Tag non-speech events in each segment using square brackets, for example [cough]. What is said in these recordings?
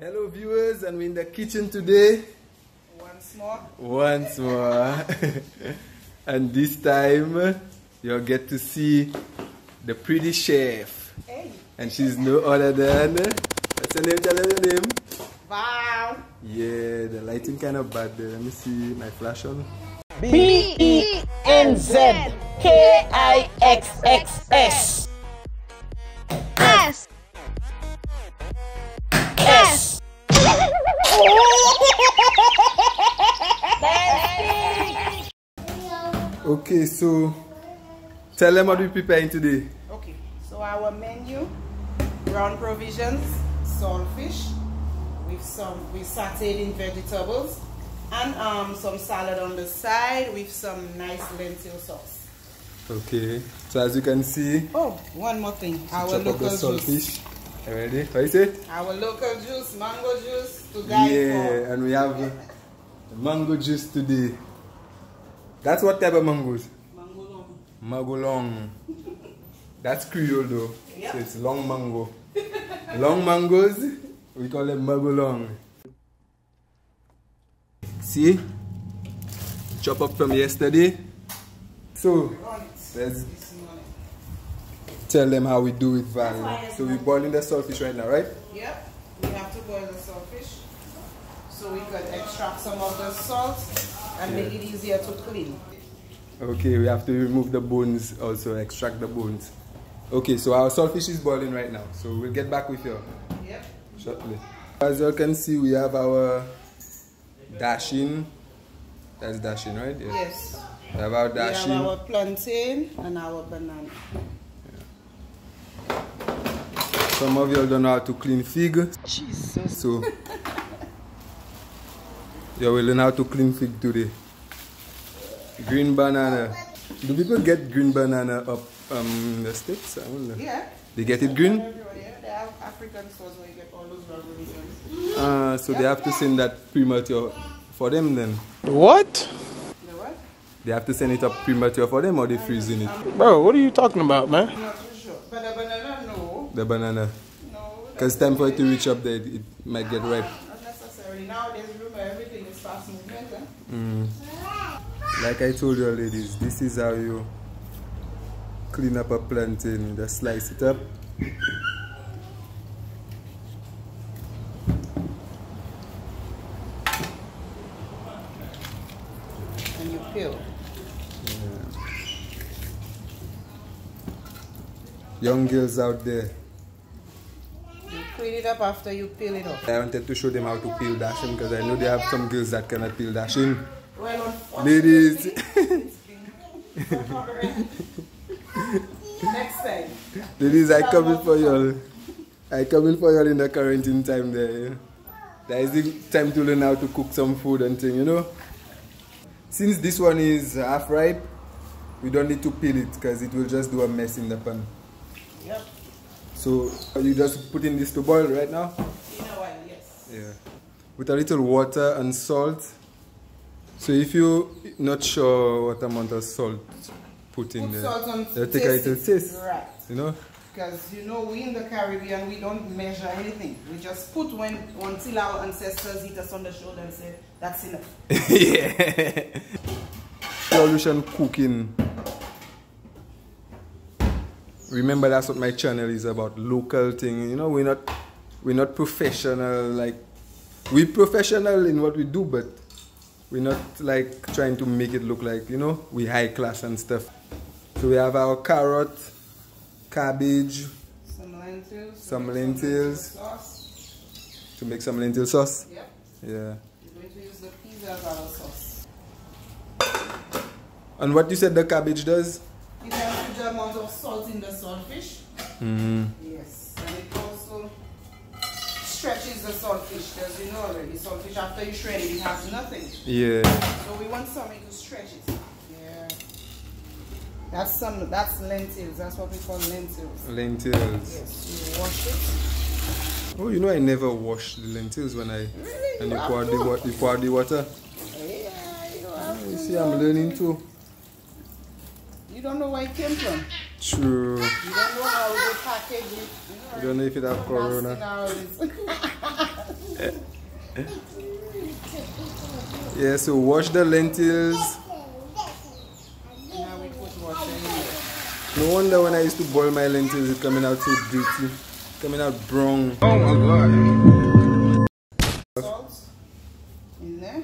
Hello viewers and we're in the kitchen today. Once more. once more. [laughs] And this time you'll get to see the pretty chef. Hey. and she's no other than what's her name tell her name? Wow. yeah the lighting kind of bad there. Let me see my flash on. B [laughs] okay so tell them what we're preparing today Okay. So our menu: brown provisions, saltfish, with some with sauteed in vegetables, and um some salad on the side with some nice lentil sauce. okay so as you can see Oh, one more thing. Our chop up the local saltfish ready what is it Our local juice, mango juice, to guide Yeah, for. and we have mango juice today. That's what type of mangoes? Mango long. Mango long. That's Creole though. Yep. So it's long mango. long mangoes, we call them mango long. See? Chop up from yesterday. So, let's. Tell them how we do it, Val. So we're boiling the saltfish right now, right? Yep, we have to boil the saltfish so we could extract some of the salt and make it easier to clean. Okay, we have to remove the bones also, extract the bones. Okay, so our saltfish is boiling right now. So we'll get back with you Yep. shortly. As you can see, we have our dashing. That's dashing, right? Yeah. Yes. We have our We have dashing. our plantain and our banana. Some of y'all don't know how to clean fig. Jesus. So you will learn how to clean fig today. Green banana. Do people get green banana up um, in the States? I wonder. Yeah. They get it green? Yeah. They have African stores where you get all those variations. Uh, so they have to send that premature for them then. What? The what? They have to send it up premature for them or they freezing it? Bro, what are you talking about, man? I'm not too sure. But the banana, no. The banana. No. Because time for it to reach up there, it, it might get ripe. Not necessarily. Nowadays, remember, everything is fast movement. Eh? Mm. Like I told you ladies, this is how you clean up a plantain. You just slice it up. And you peel. Young girls out there. Clean it up after you peel it off. I wanted to show them how to peel dashing because I know they have some girls that cannot peel dashing. Well, Ladies. it's been already. [laughs] Next time. Ladies, I come in for y'all. I come in for y'all in the quarantine time there. yeah. There is the time to learn how to cook some food and thing, you know. Since this one is half ripe, we don't need to peel it because it will just do a mess in the pan. Yep. So you just put in this to boil right now. In a while, yes. Yeah. With a little water and salt. So if you're not sure what amount of salt put in Put there, salt on they'll take a little taste. Right. You know? Because you know we in the Caribbean we don't measure anything. We just put when until our ancestors hit us on the shoulder and say that's enough. [laughs] yeah. Solution cooking. Remember that's what my channel is about. Local thing. You know, we're not we're not professional like we're professional in what we do, but we're not like trying to make it look like, you know, we high class and stuff. So we have our carrot, cabbage Some lentils. Some lentils. sauce. to make some lentil sauce. Yep. Yeah. We're going to use the peas as our sauce. And what you said the cabbage does? It has a huge amount of salt in the saltfish. Mm-hmm. Yes. And it also stretches the saltfish because you know already saltfish after you shred it it has nothing. Yeah. So we want something to stretch it. Yeah. That's some that's lentils. That's what we call lentils. Lentils. Yes. You wash it. Oh, you know I never wash the lentils when I Really? and you pour the. You pour the water. Yeah, you have You to. see, I'm learning too. You don't know where it came from. True. You don't know how they package it. You don't know if it have corona. Nasty now it is. Yeah, so wash the lentils. Now we put water in there. No wonder when I used to boil my lentils, it's coming out so dirty. Coming out brown. Oh my god. Salt in there.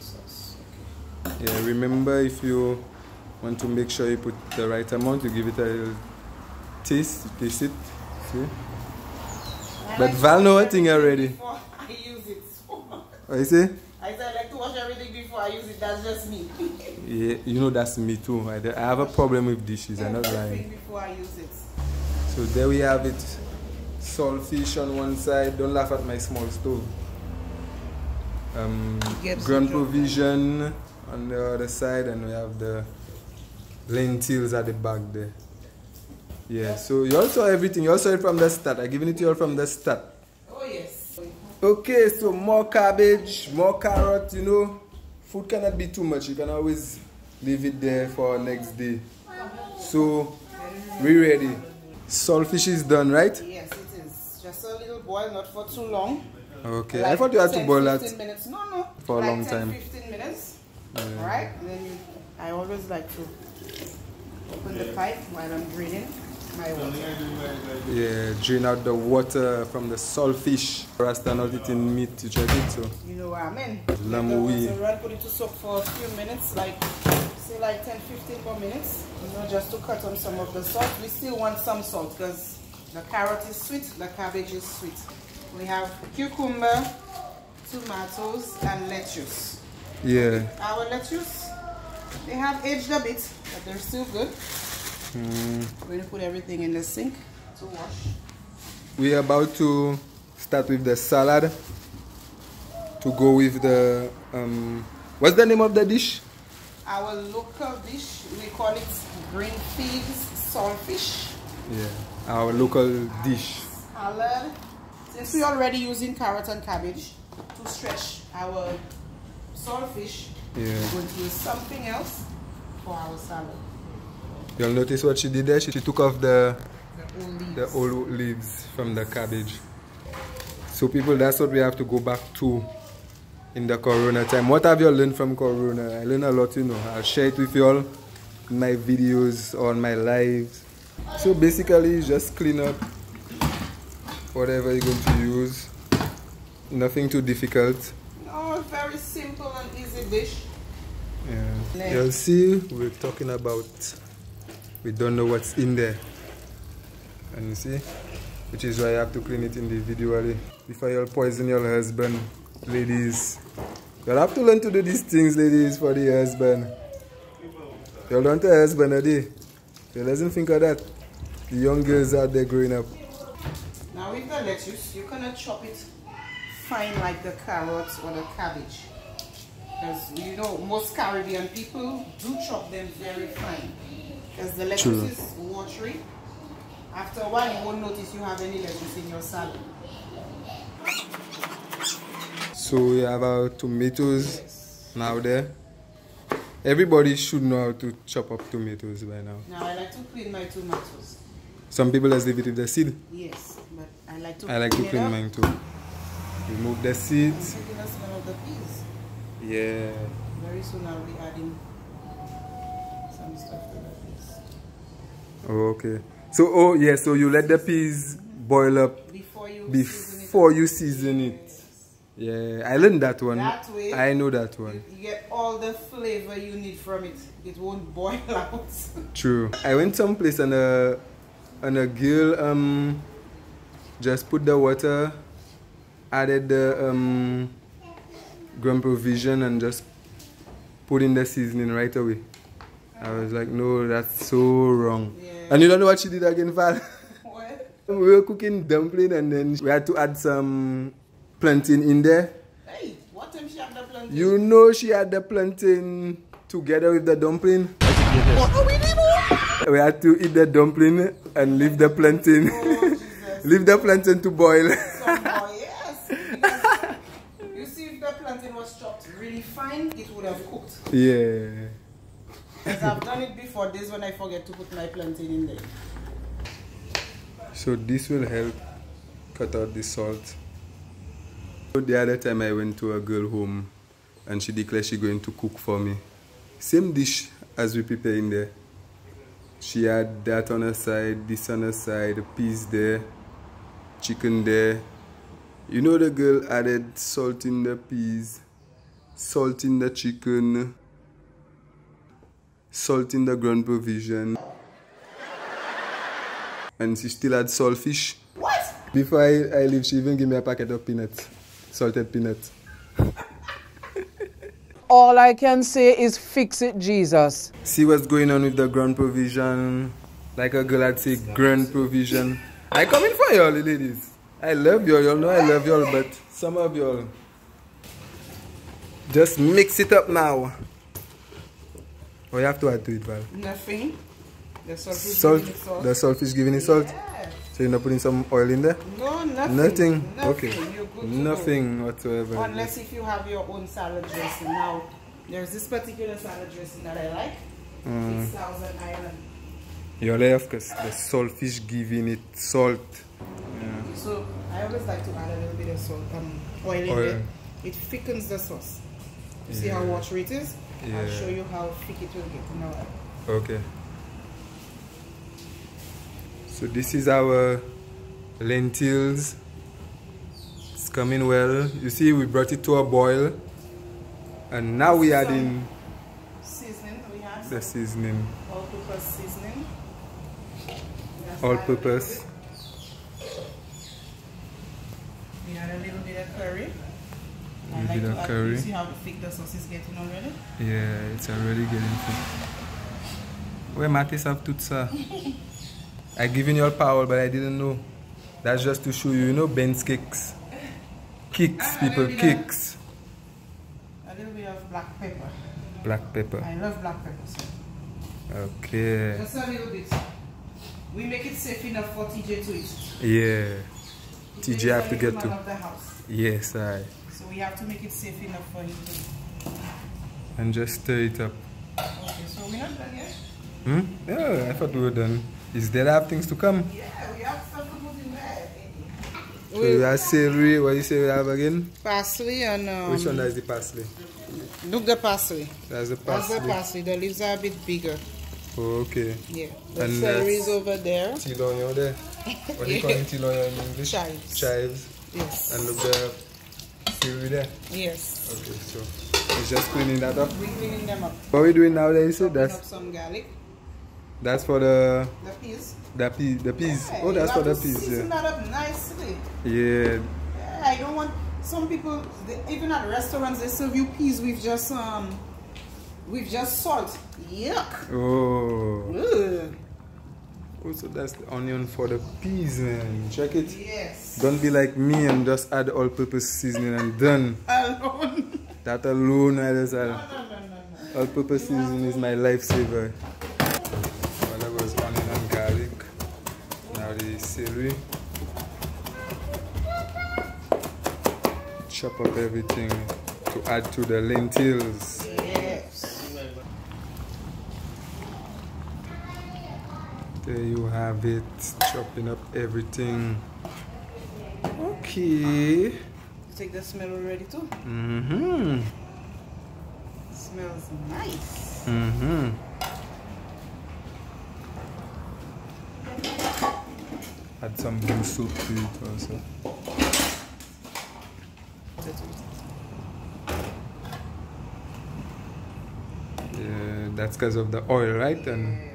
Sauce. Yeah, remember if you want to make sure you put the right amount, you give it a little taste, taste it. See? I But like to Val know wash a thing everything already. Before [laughs] I use it. So What you say? I said I like to wash everything before I use it. That's just me. [laughs] Yeah, you know that's me too. I, I have a problem with dishes, I'm not lying. before I use it. So there we have it. Saltfish on one side. Don't laugh at my small stove. Um, Gibbs ground provision on the other side, and we have the lentils at the back there. Yeah. So you also everything. You also it from the start. I given it to you all from the start. Oh yes. Okay, so more cabbage, more carrot, you know. Food cannot be too much. You can always leave it there for next day. So, we ready. Saltfish is done, right? Yes, it is. Just a little boil, not for too long. Okay, I thought you had to 10, boil 15 that. minutes. No, no. for a long 10, time. 15 minutes. Alright? And then you, I always like to open the pipe while I'm draining my water. Yeah, drain out the water from the saltfish. Rasta not eating meat, you check it, so. You know what I mean? Lamb Let the oui. run, put it to soak for a few minutes, like say like 10, 15 more minutes. You know, just to cut on some of the salt. We still want some salt because the carrot is sweet, the cabbage is sweet. We have cucumber, tomatoes, and lettuce. Yeah. Our lettuce, they have aged a bit, but they're still good. We're going to put everything in the sink to wash. We are about to start with the salad. To go with the, um, what's the name of the dish? Our local dish, we call it green peas saltfish. Yeah, our local dish. salad. Since we're already using carrot and cabbage to stretch our saltfish, Yeah. we're going to use something else for our salad. You'll notice what she did there. She, she took off the The old leaves. the old leaves from the cabbage. So people, that's what we have to go back to in the Corona time. What have you learned from Corona? I learned a lot, you know. I'll share it with you all in my videos on my lives. So basically, just clean up whatever you're going to use. Nothing too difficult. No, very simple and easy dish. Yeah. You'll see, we're talking about we don't know what's in there. And you see, which is why you have to clean it individually before you'll poison your husband, ladies. You'll have to learn to do these things, ladies, for the husband. You'll learn to husband a day. You doesn't think of that. The young girls out there growing up. Now with the lettuce, you cannot chop it fine like the carrots or the cabbage. Because you know, most Caribbean people do chop them very fine. Because the lettuce True. is watery. After a while, you won't notice you have any lettuce in your salad. So we have our tomatoes now there. Everybody should know how to chop up tomatoes by now. Now I like to clean my tomatoes. Some people just leave it with the seed. Yes, but I like to I like to clean mine too. Remove the seeds. Taking the smell of the peas. Yeah. Very soon I'll be adding some stuff to the peas. Oh, okay. So oh yeah, so you let the peas boil up Before you season it. you season it. Yeah, I learned that one. That way- I know that one. You get all the flavor you need from it. It won't [laughs] boil out. True. I went someplace and a and a girl um just put the water, added the um ground provision and just put in the seasoning right away. I was like, no, that's so wrong. Yeah. And you don't know what she did again, Val? [laughs] what? we were cooking dumpling and then we had to add some plantain in there. Hey, what time she have the plantain? You know she had the plantain together with the dumpling. We had to eat the dumpling and leave the plantain. Oh, [laughs] leave the plantain to boil. Some boy, yes. Because you see, if the plantain was chopped really fine, it would have cooked. yeah. Because I've [laughs] done it before. This when I forget to put my plantain in there. So this will help cut out the salt. The other time I went to a girl home and she declared she going to cook for me. Same dish as we prepare in there. She had that on her side, this on her side, peas there, chicken there. You know the girl added salt in the peas, salt in the chicken, salt in the ground provision. And she still had saltfish. What? Before I, I leave, she even gave me a packet of peanuts, salted peanuts. [laughs] All I can say is fix it, Jesus. See what's going on with the ground provision. Like a girl had say grand provision. I coming for y'all, ladies. I love y'all. Y'all know I love y'all, but some of y'all just mix it up now. What you have to add to it, Val? Nothing. The salt is Salt. giving it salt. The saltfish giving it salt. Yes. So you're not putting some oil in there? No, nothing. Nothing. Okay. Good to Nothing whatsoever. Unless if you have your own salad dressing. Now, there's this particular salad dressing that I like. Mm. It's Thousand Island. You're left because the saltfish giving it salt. So I always like to add a little bit of salt, um, oil in Oil. there. It thickens the sauce. You see how watery it is? I'll show you how thick it will get now. Okay. So this is our lentils. It's coming well. You see, we brought it to a boil, and now we add in Seasoning, we have the seasoning, seasoning. All add a little purpose. bit. We add a little bit of curry. Little like add, curry. You see how thick the sauce is getting already? Yeah, it's already getting thick. Where Mattis have tout [laughs] ça? I given you all power, but I didn't know. That's just to show you, you know, Benz Kixx. Kicks, Ah, people, kicks. A little bit of black pepper. Black pepper. I love black pepper. So Okay. just a little bit. We make it safe enough for TJ to eat. Yeah. TJ have to get to. of the house. Yes, I. So we have to make it safe enough for him to. And just stir it up. Okay, so we're not done yet. Hmm? Yeah, I thought we were done. Is there have things to come? Yeah, we have stuff to put in there. So we have celery. What do you say we have again? Parsley and um, Which one is the parsley? look the parsley. That's the parsley. That's parsley. the parsley. The leaves are a bit bigger. Oh, okay. Yeah. The And celery is over there. Tilonyo there. What do you call it [laughs] tilonyo in English? Chives. Chives. Yes. And look the celery there. Yes. Okay, so it's just cleaning that up. We're cleaning them up. What are we doing now? There you say Chopping up that's some garlic. that's for the The peas. the pea the peas. Yeah, Oh, that's for the peas. Season Yeah. that up nicely. Yeah. Yeah, I don't want some people they, even at restaurants they serve you peas with just um with just salt. Yuck. Oh. Ugh. So that's the onion for the peas, man. Check it. Yes. Don't be like me and just add all-purpose seasoning and done. Alone. That alone, I just add. no, no, no, no. All-purpose seasoning is my lifesaver. Well, that was onion and garlic. Now the celery. Chop up everything to add to the lentils. Yes. There you have it. Chopping up everything. Okay. You take the smell already too. Mm-hmm. Smells nice. Mm-hmm. Add some blue soup to it also. Yeah, that's because of the oil, right? And.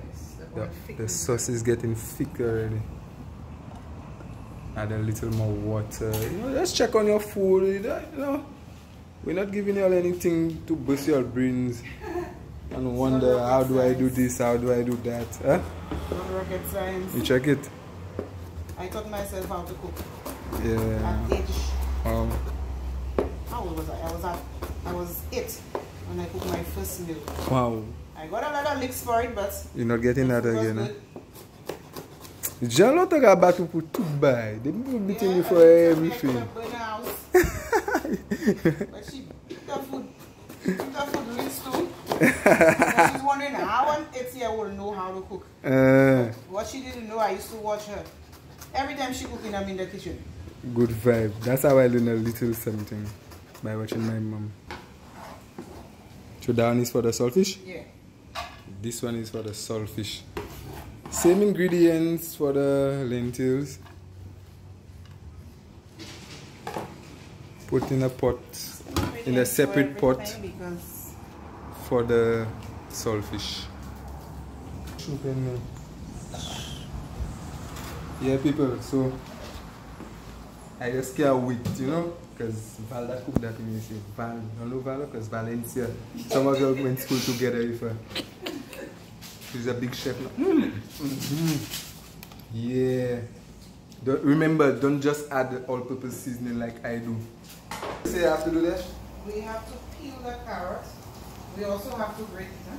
The the, oil the thickens. sauce is getting thick already. Add a little more water. You know, just check on your food. You know, we're not giving you all anything to boost your brains [laughs] and wonder how do I do this, how do I do that. Huh? Not rocket science. You check it. I taught myself how to cook Yeah. at age. Um, How old was I? I was at, I was eight when I cooked my first meal. wow. I got a lot of licks for it, but You're not getting that again. Huh? good. John not talk about to put too bad. They people beating Yeah, you for she told me I everything. couldn't burn house. [laughs] but she beat the food. Beat the food licks [laughs] too. She's wondering how an eight-year-old know how to cook. Uh, What she didn't know, I used to watch her. Every time she cooking, I'm in the kitchen. good vibe. That's how I learn a little something by watching my mom. So down is for the saltfish. Yeah. This one is for the saltfish. Same ingredients for the lentils. Put in a pot in a separate pot for the saltfish. Yeah, people. So I just can't wait, you know, because Val that cooked that say Val, you know Val, because Valencia. Some of you went to school together with uh, her. She's a big chef. now. Mhm. Yeah. Don't, remember, don't just add the all-purpose seasoning like I do. Say I have to do that. we have to peel the carrot. We also have to grate it. Huh?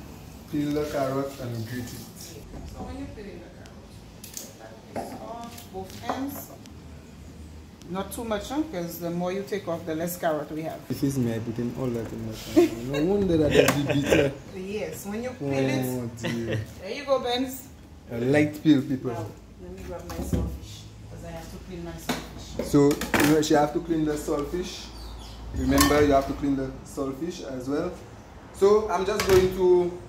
Peel the carrot and grate it. So when you peel the carrot, this both ends. Not too much, because the more you take off, the less carrot we have. If it's me, I put in all that in my pan. No wonder that I be bitter. Yes, when you peel Oh it, dear. there you go, Benz. A light peel, people. Now, let me grab my saltfish, because I have to clean my saltfish. So you know, she have to clean the saltfish. Remember, you have to clean the saltfish as well. So I'm just going to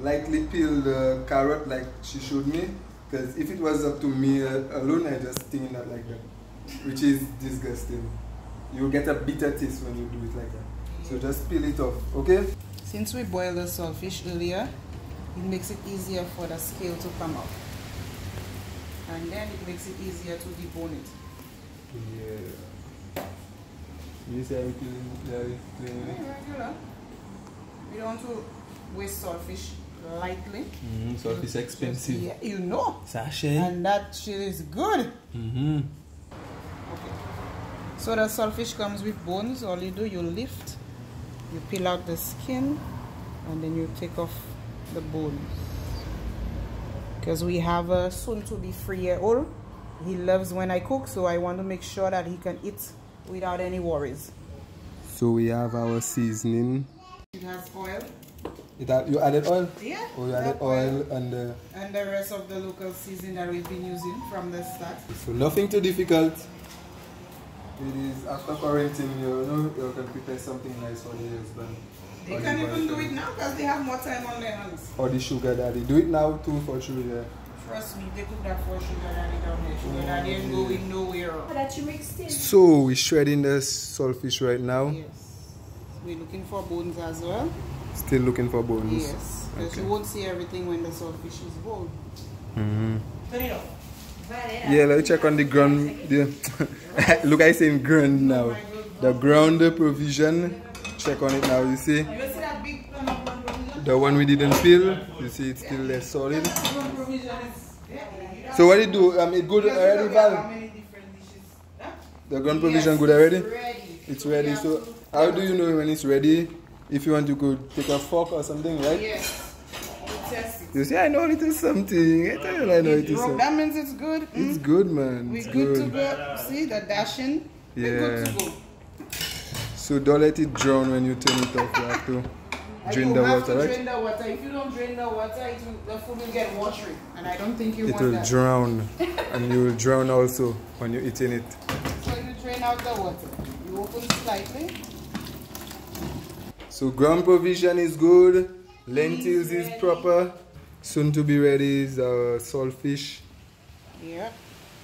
lightly peel the carrot like she showed me. Because if it was up to me uh, alone, I just think that like that, which is disgusting. You get a bitter taste when you do it like that. So just peel it off, okay? Since we boiled the saltfish earlier, it makes it easier for the scale to come out. And then it makes it easier to debone it. Yeah. You say I'm peeling the clean it? Regular. We don't want to waste saltfish lightly. Mm, so it's expensive. Yeah, you know. Sachet. And that shit is good. Mm-hmm. Okay. So the saltfish comes with bones. All you do, you lift, you peel out the skin, and then you take off the bones. Because we have a soon to be three year old. He loves when I cook, so I want to make sure that he can eat without any worries. So we have our seasoning. It has oil. It ha- you added oil? Yeah. Oh, you added oil and uh, And the rest of the local seasoning that we've been using from the start. so nothing too difficult. It is after quarantine, you know, you can prepare something nice for the husband. They Or can the even do it now because they have more time on their hands. Or the sugar daddy. Do it now too for sure, yeah. Trust me, they cook that for sugar daddy down there. Sugar daddy ain't going nowhere. That you mixed in. So we're shredding the saltfish right now. Yes. We're looking for bones as well. Still looking for bones. Yes. Because Okay. you won't see everything when the saltfish is whole. Mm-hmm. Turn it off. Yeah, let me check on the ground. The, [laughs] look, I say ground now. The ground provision. Check on it now. You see, You see that big plan of one provision? the one we didn't peel. You see, it's still less solid. One provision is. Yeah, So what did you do? Um, it good already, look Val? many different dishes. The ground provision good already? It's ready. So we ready. have So to- how do you know when it's ready? If you want, to go take a fork or something, right? Yes. You see, I know it is something. I tell you, I know it is something. that means it's good. Mm. It's good, man. We're It's good, to go. See the dashing? We're good to Yeah. go. So don't let it drown when you turn it off. You have to [laughs] drain you the have water, to right? drain the water. If you don't drain the water, it will, the food will get watery. And I don't think you It want will that. drown, [laughs] and you will drown also when you're eating it. So you drain out the water. You open slightly. So ground provision is good, lentils is proper. Soon to be ready is uh, our saltfish. Yeah.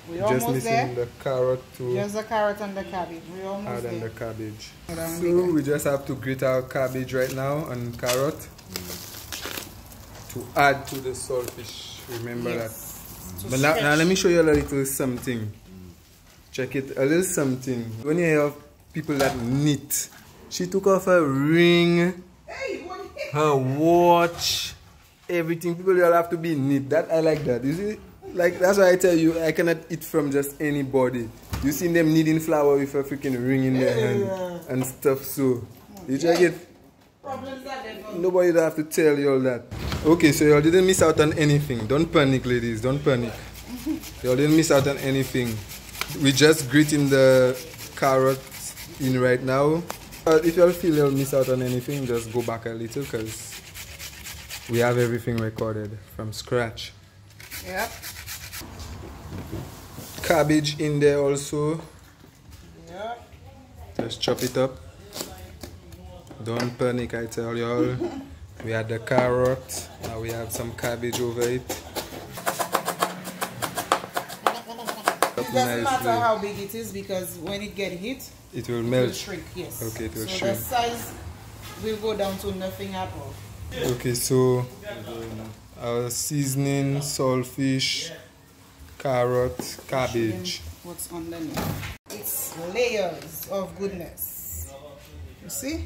We're Just almost missing there. the carrot to Just the carrot and the cabbage. We're almost add and there. the cabbage. So we just have to grate our cabbage right now and carrot mm. to add to the saltfish. Remember Yes. that. But now, now let me show you a little something. Check it, a little something. When you have people that knit, she took off her ring, her watch, everything. People will have to be neat. That I like that. You see, like that's why I tell you, I cannot eat from just anybody. You seen them kneading flour with a freaking ring in their hand and stuff. So you check it. Problems are there. Nobody have to tell you all that. Okay, so y'all didn't miss out on anything. Don't panic, ladies. Don't panic. [laughs] Y'all didn't miss out on anything. We just grating the carrots in right now. Uh, if y'all feel you'll miss out on anything, just go back a little because we have everything recorded from scratch. Yep. cabbage in there also. Yeah. Just chop it up. Don't panic, I tell y'all. [laughs] We had the carrot. Now we have some cabbage over it. It doesn't matter how big it is because when it get hit, It will it will melt. shrink. Yes. Okay, it will so shrink. the size will go down to nothing at all. Okay, so our seasoning, saltfish, carrot, cabbage. What's underneath? It's layers of goodness. You see?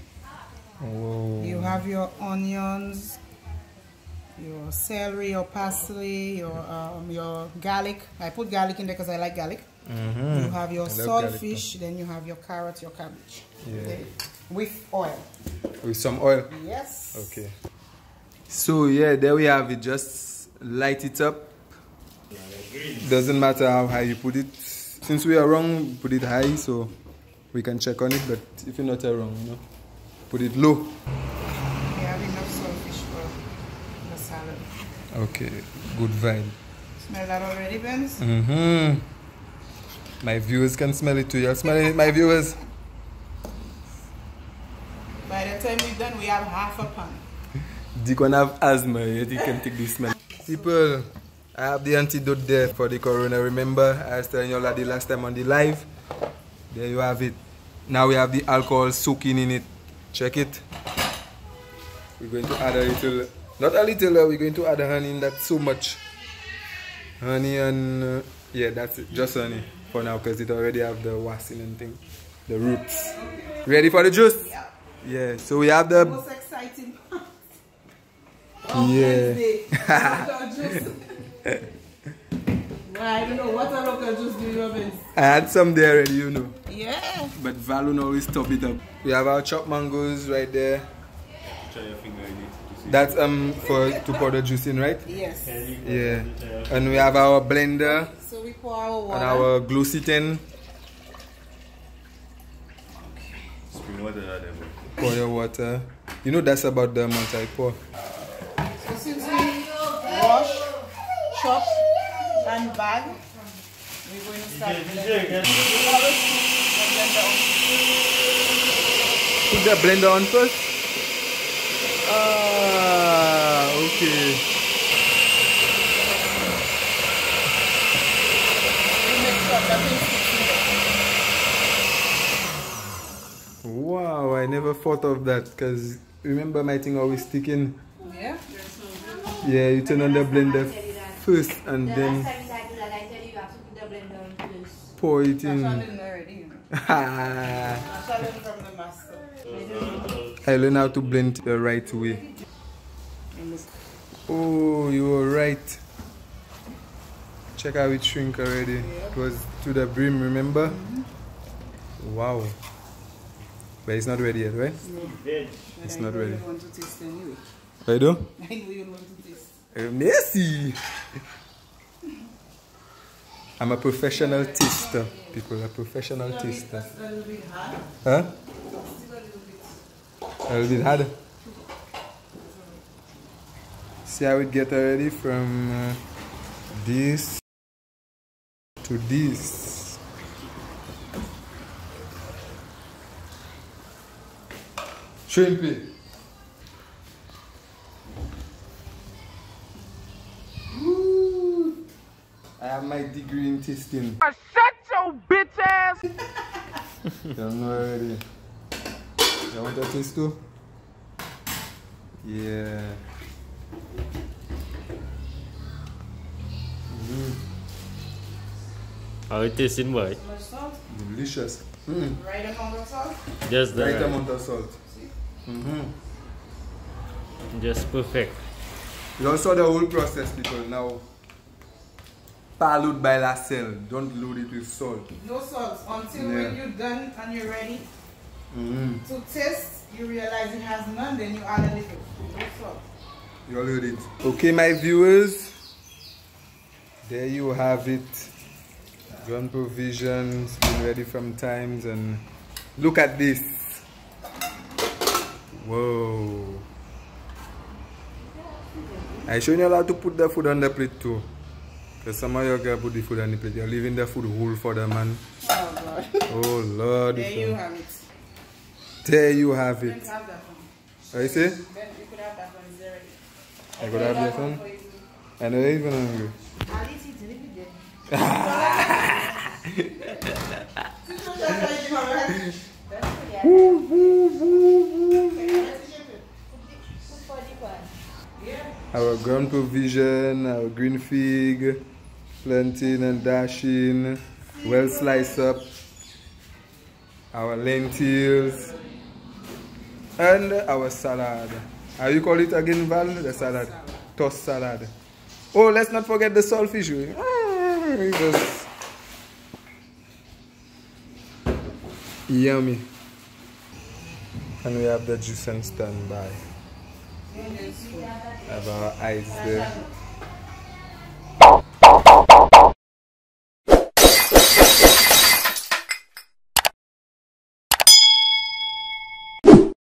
Whoa. You have your onions, your celery, your parsley, your um, your garlic. I put garlic in there because I like garlic. You have your I love garlic saltfish, then you have your carrot, your cabbage. Yeah. Okay. With oil. With some oil. Yes. Okay. So yeah, there we have it. Just light it up. Doesn't matter how high you put it. Since we are wrong, put it high so we can check on it. But if you're not wrong, you know, put it low. We have enough saltfish for the salad. Okay, good vibe. Smell that already, Benz? Mm-hmm. My viewers can smell it too. You're smelling it, my viewers. By the time we're done, we have half a pan. Deacon have asthma, yet he can take this smell. People, I have the antidote there for the corona. Remember, I was telling you all the last time on the live. There you have it. Now we have the alcohol soaking in it. Check it. We're going to add a little, not a little, uh, we're going to add honey in that so much. Honey and, uh, yeah, that's it. Just honey for now because it already have the wassin and thing. The roots. Ready for the juice? Yeah. Yeah, so we have the Most exciting part. Yeah. Wednesday. [laughs] Juice. I don't know what a local juice do you have. Benz? I had some there already, you know. Yeah. But Valun always top it up. We have our chopped mangoes right there. That's um for to pour the juice in, right? Yes. Yeah. And we have our blender So we pour our water. and our glucitin. Spring water are there, Pour your water. You know that's about the amount I pour. So since we wash, chop, and bag, we're going to start blending. We always put the. Put the blender on first. Ah, okay. We make sure nothing sticks in there. Wow, I never thought of that because remember my thing always sticking. Yeah. Yeah, you turn on the blender first and The then last time I I tell you you have to put the blender pour it in. [laughs] learned already, you know. I learned from the master. learned how to blend the right way. Oh, you were right. Check how it shrink already. It was to the brim, remember? Wow. But it's not ready yet, right? It's I not ready. You want to taste anyway. I do? [laughs] I know you want to taste. Uh, Merci. I'm a professional taster, people. A professional taster. That's a little bit hard. Huh? Still a little bit. A little bit harder. See how it get already from uh, this to this. Shrimpy. Woo. I have my degree in tasting. Shut your bitch ass. [laughs] Know already. You want a taste too? Yeah. How it tasting, boy? Much salt. Delicious. Mm. Right amount of salt. Just the Right right. amount of salt. Mm-hmm. Just perfect. You also the whole process, people. Now, palude by la cell. Don't load it with salt. No salt until Yeah. when you're done and you're ready Mm-hmm. to taste. You realize it has none. Then you add a little. No salt. You all heard it. Okay, my viewers. There you have it. John Provisions, been ready from times, and look at this. Whoa. I showing you how to put the food on the plate too. Because some of you girl put the food on the plate. You're leaving the food whole for them, man. Oh God. Oh, Lord. There you have it. There you have it. can have that one. What you say? Then you could have that one. There. I could have this one. I know you're even hungry. At least it's a little bit. Food for the one. Our ground provision, our green fig, plantain and dashing, well sliced up, our lentils, and our salad. How you call it again, Val? The salad. Tossed salad. Oh, let's not forget the saltfish. we- Ah, Yummy. And we have the juice and standby. Have our ice there.